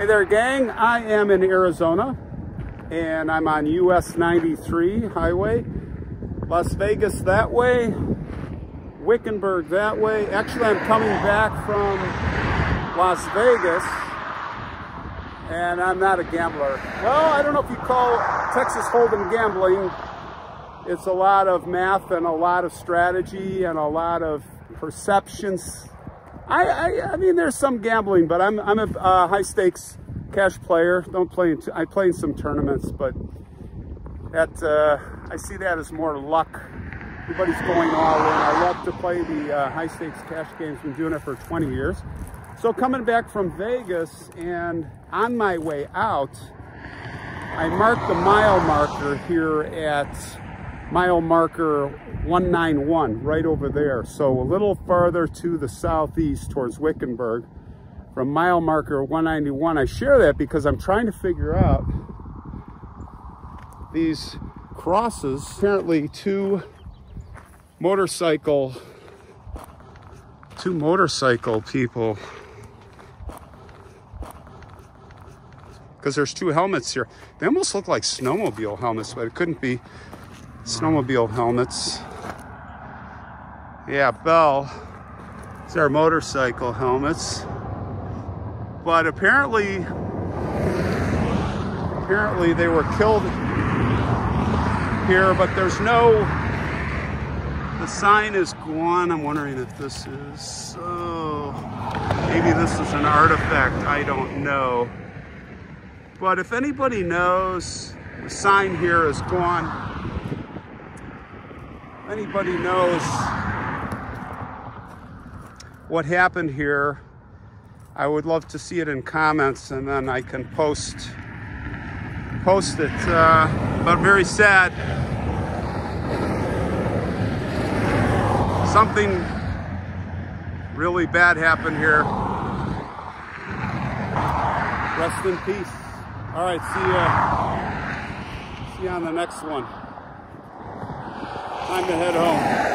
Hey there, gang. I am in Arizona and I'm on US 93 highway. Las Vegas that way, Wickenburg that way. Actually, I'm coming back from Las Vegas and I'm not a gambler. Well, I don't know if you call Texas Hold'em gambling. It's a lot of math and a lot of strategy and a lot of perceptions. I, I, I mean, there's some gambling, but I'm, I'm a uh, high stakes cash player. Don't play, in I play in some tournaments, but that, uh, I see that as more luck. Everybody's going all in. I love to play the uh, high stakes cash games. Been doing it for 20 years. So coming back from Vegas and on my way out, I marked the mile marker here at mile marker 191 right over there. So a little farther to the southeast towards Wickenburg from mile marker 191. I share that because I'm trying to figure out these crosses. Apparently two motorcycle, two motorcycle people because there's two helmets here. They almost look like snowmobile helmets, but it couldn't be snowmobile helmets. Yeah, Bell. It's our motorcycle helmets. But apparently, apparently they were killed here, but there's no, the sign is gone. I'm wondering if this is, oh, maybe this is an artifact, I don't know. But if anybody knows, the sign here is gone. Anybody knows what happened here, I would love to see it in comments and then I can post post it. Uh, but very sad. Something really bad happened here. Rest in peace. All right, see you. See you on the next one. Time to head home.